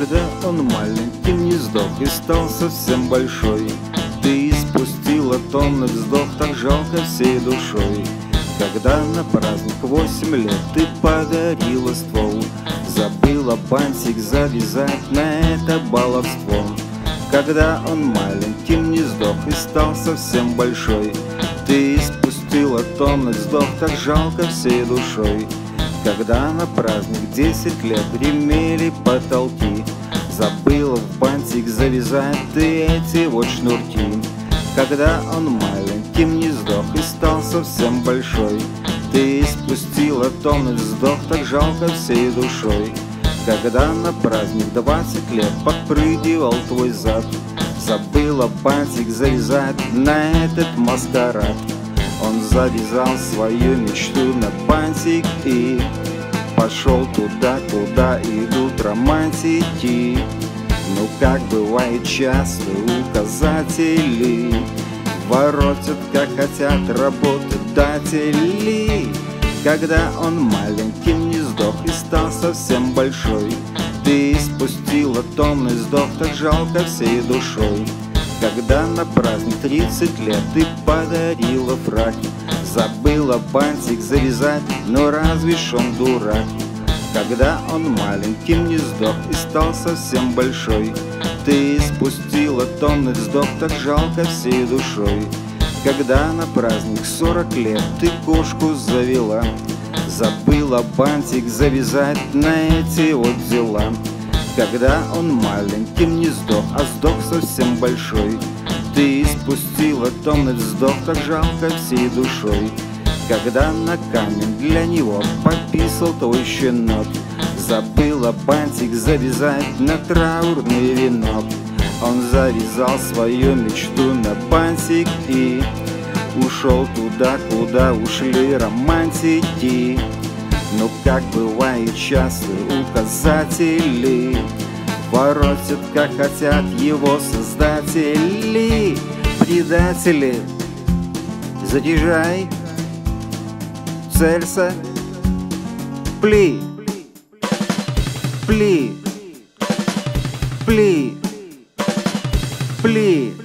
Когда он маленьким не сдох и стал совсем большой. Ты испустила томный вздох, так жалко всей душой. Когда на праздник восемь лет ты подарила ствол Забыла бантик завязать на это баловство. Когда он маленьким не сдох и стал совсем большой Ты испустила томный вздох, так жалко всей душой когда на праздник десять лет гремели потолки Забыла в бантик завязать ты эти вот шнурки. Когда он маленьким не сдох и стал совсем большой Ты испустила томный вздох, так жалко всей душой. Когда на праздник двадцать лет подпрыгивал твой зад Забыла бантик завязать на этот маскарад он завязал свою мечту на бантик и Пошел туда, куда идут романтики. Ну, как бывает часто указатели Воротят, как хотят работодатели. Когда он маленьким не сдох и стал совсем большой Ты испустила томный вздох, так жалко всей душой когда на праздник 30 лет ты подарила фраг Забыла бантик завязать, но разве ж он дурак? Когда он маленьким не сдох и стал совсем большой Ты испустила томный вздох, так жалко всей душой. Когда на праздник 40 лет ты кошку завела Забыла бантик завязать на эти вот дела когда он маленьким не сдох, а сдох совсем большой. Ты испустила томный вздох, так жалко всей душой. Когда на камень для него пописал твой щенок Забыла бантик завязать на траурный венок. Он завязал свою мечту на бантик и Ушел туда, куда ушли романтики как бывает часто указатели Воротят, как хотят его создатели. Предатели Задержай. Целься Пли. Пли. Пли. Пли